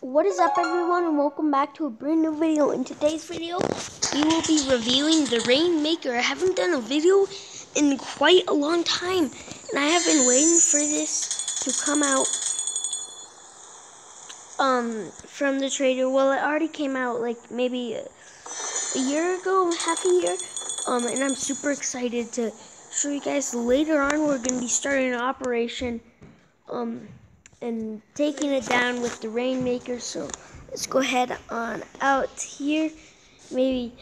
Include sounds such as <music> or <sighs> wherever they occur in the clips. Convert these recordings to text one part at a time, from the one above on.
What is up everyone and welcome back to a brand new video. In today's video, we will be reviewing the Rainmaker. I haven't done a video in quite a long time and I have been waiting for this to come out um, from the trader. Well, it already came out like maybe a, year ago, half a year, um, and I'm super excited to show you guys later on. We're going to be starting an operation um, and taking it down with the Rainmaker. So let's go ahead on out here. Maybe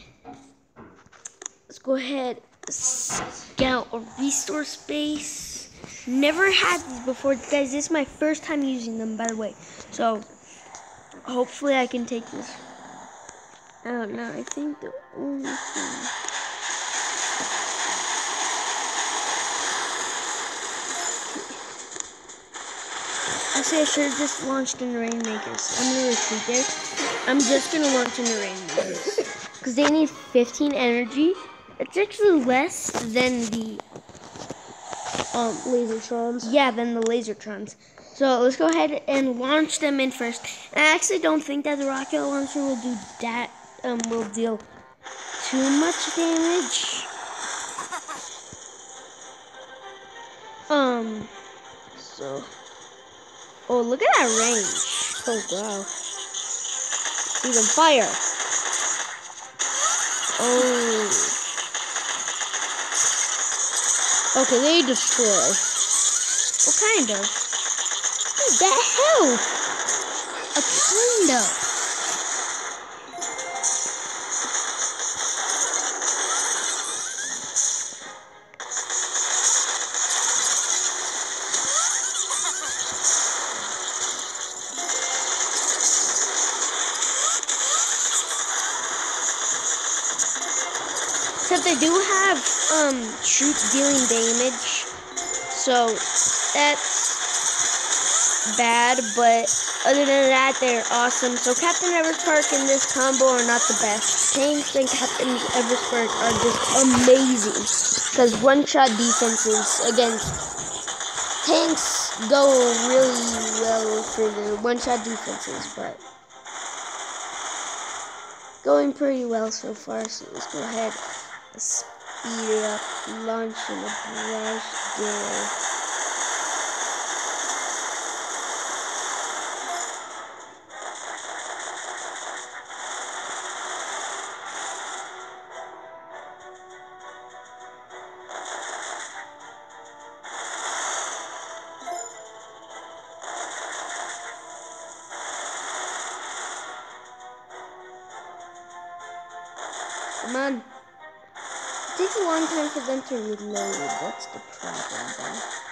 let's go ahead scout a resource base. Never had these before, guys. This is my first time using them, by the way. So hopefully I can take this. I don't know. I think the only thing. Actually, I should have just launched in the Rainmakers. I'm retreat there. I'm just gonna launch in the Rainmakers. <laughs> Because they need 15 energy. It's actually less than the um, Lasertrons. Yeah, than the laser Lasertrons. So let's go ahead and launch them in first. And I actually don't think that the rocket launcher will do that. Um, will deal too much damage. <laughs> Um, so. Oh, look at that range. Oh, wow. Even fire. Oh. Okay, they destroy. What kind of? Dude, that hell. A kind of. They do have um troops dealing damage. So that's bad, but other than that, they're awesome. So Captain Everspark and this combo are not the best. Tanks and Captain Everspark are just amazing. Because one-shot defenses against tanks go really well for the one-shot defenses, but going pretty well so far. So let's go ahead speed up lunch launching a brush there. Come on. Takes a long time for them to reload. That's the problem then.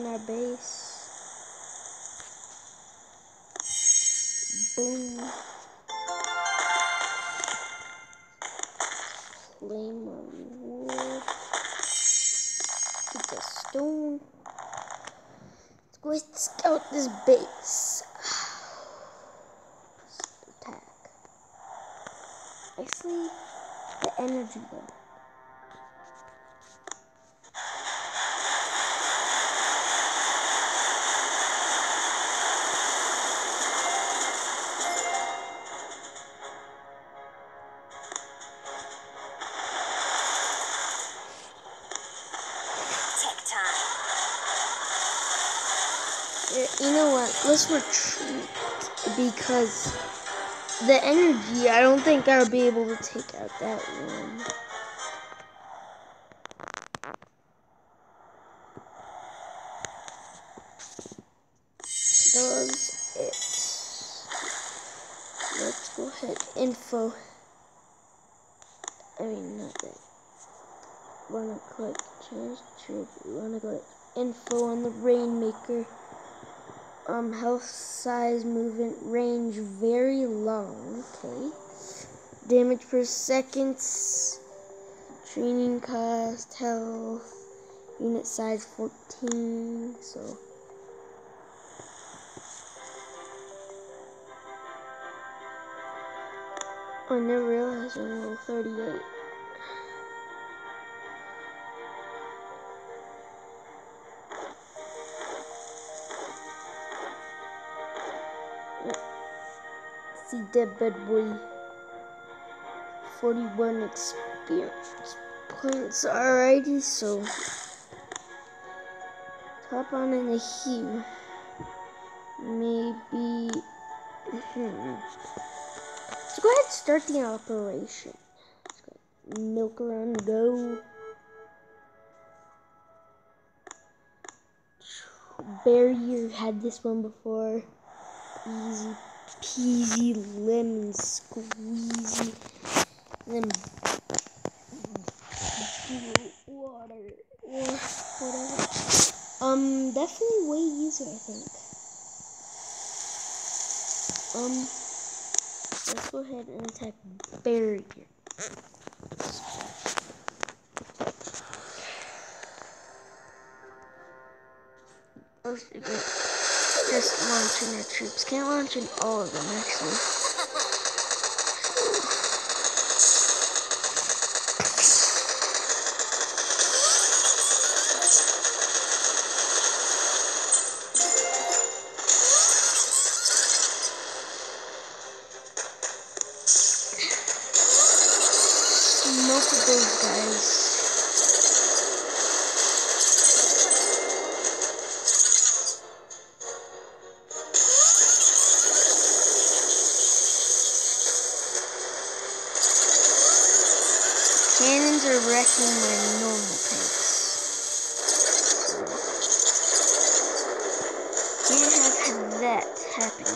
Liking our base. Boom. Flame on wood. Get this stone. Let's go ahead and scout this base. <sighs> Attack. I see the energy though. Let's retreat because the energy. I don't think I'll be able to take out that one. Does it? Let's go ahead. Info. I mean, not that. Wanna click change to. Wanna go to info on the Rainmaker um health size movement range very long okay. Damage per seconds training cost health unit size 14 so. I never realized I'm level 38 dead bad boy 41 experience points alrighty so hop on in here maybe hmm. let's go ahead and start the operation. Milk around go. Barrier had this one before. Easy peasy lemon squeezy. Then water or whatever. Um definitely way easier i think. Um let's go ahead and type barrier. Just launching our troops. Can't launch in all of them actually. Smoke those guys. Cannons my normal tanks. Can't have that happening.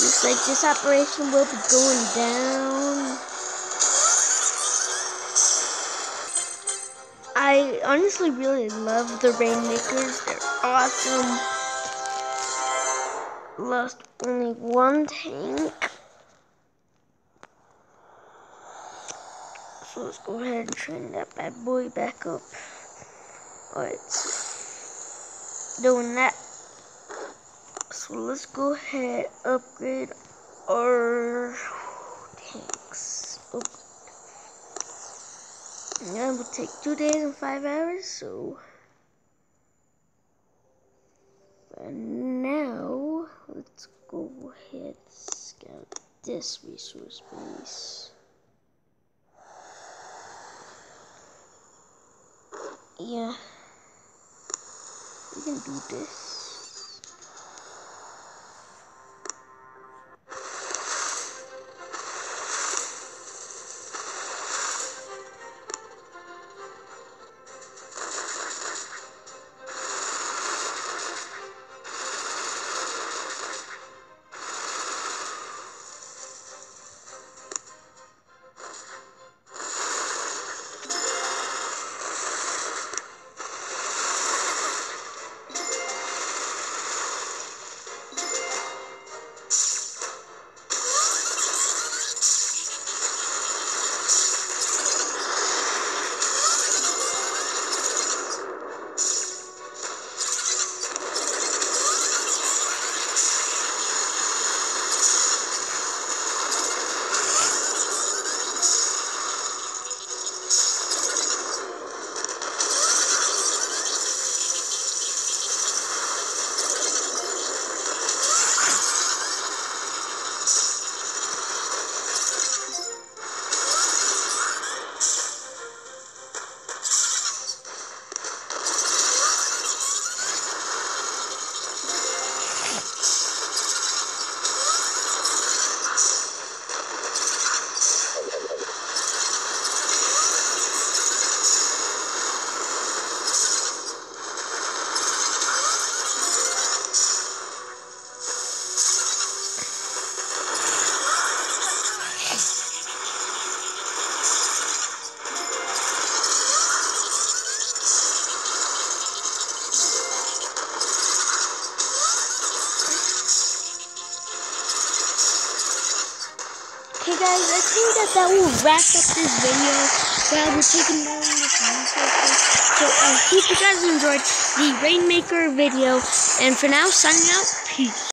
Looks like this operation will be going down. I honestly really love the Rainmakers. They're awesome. Lost only one tank. So let's go ahead and train that bad boy back up. Alright. Doing that. So let's go ahead upgrade our tanks. Yeah, it will take two days and five hours, so now, let's go ahead scout this resource base. Yeah, we can do this. Guys, I think that that will wrap up this video. Well, we're taking down this resources. So I hope you guys enjoyed the Rainmaker video. And for now, signing out. Peace.